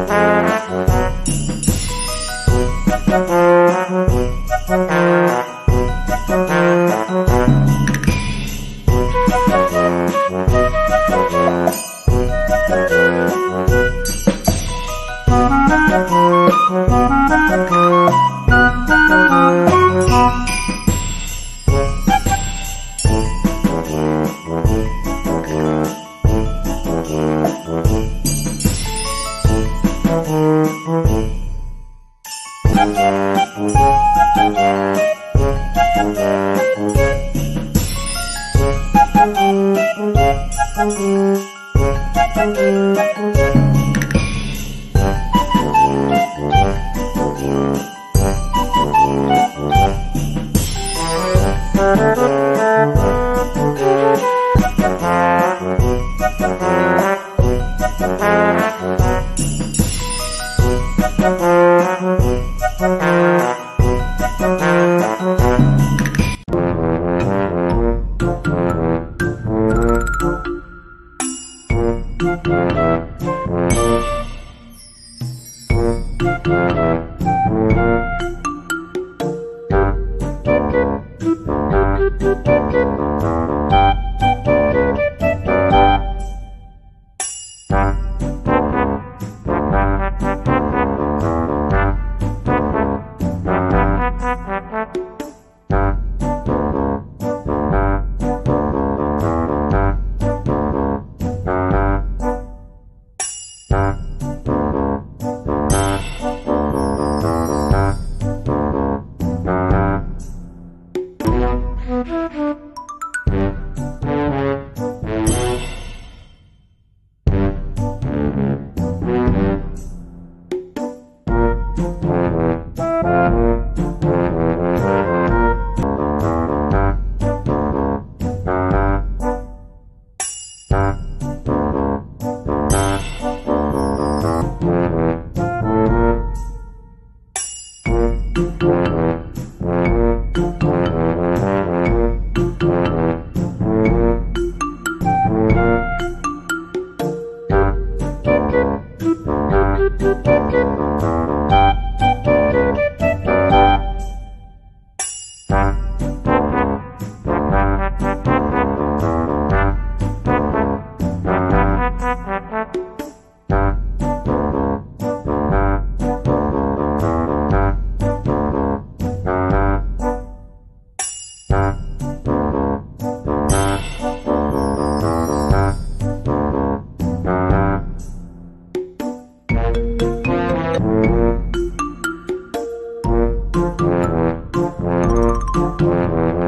Thank Thank you.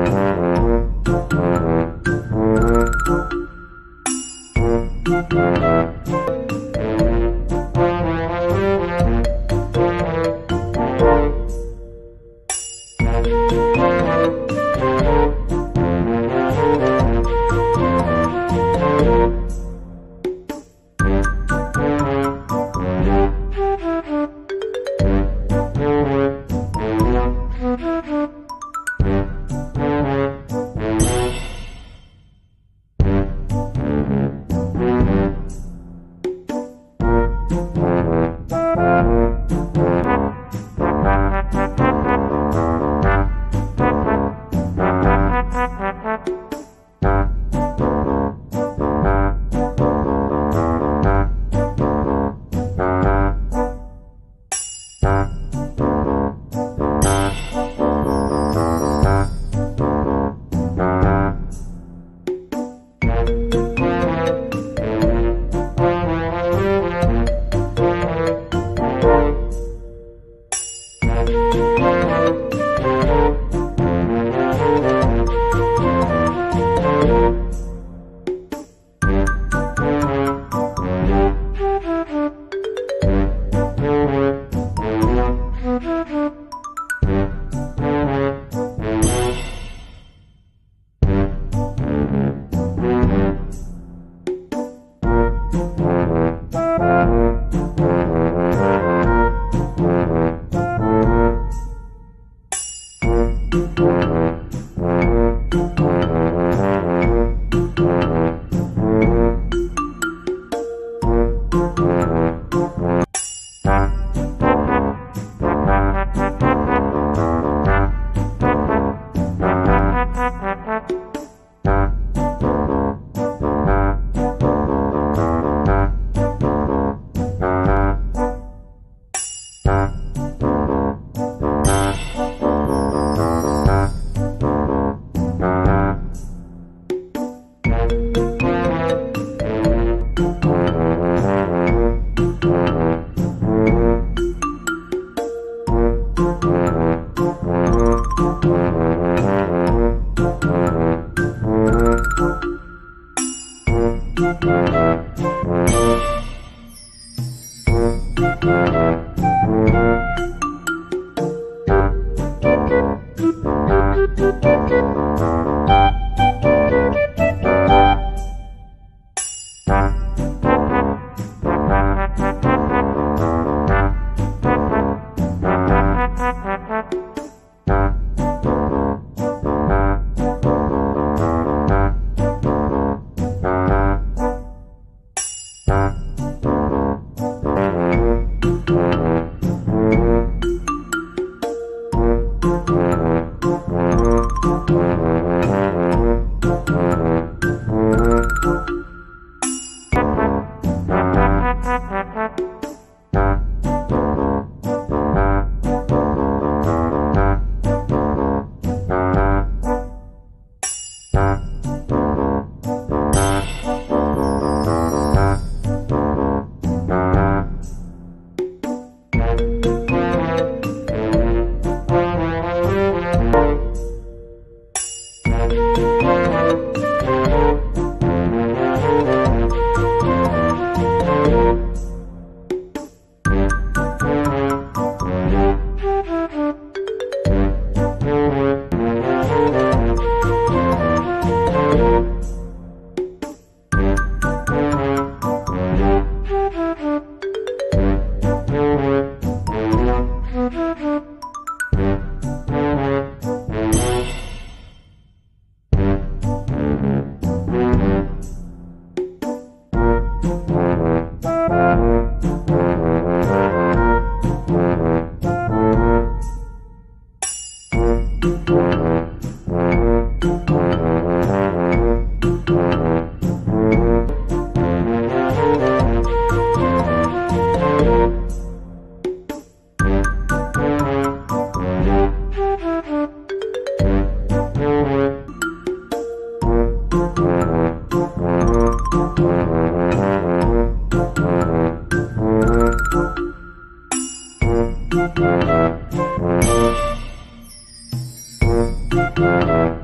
Thank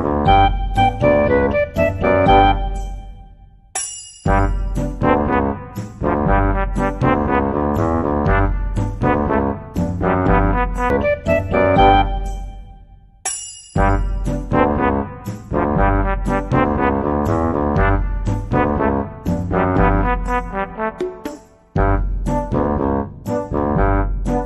you.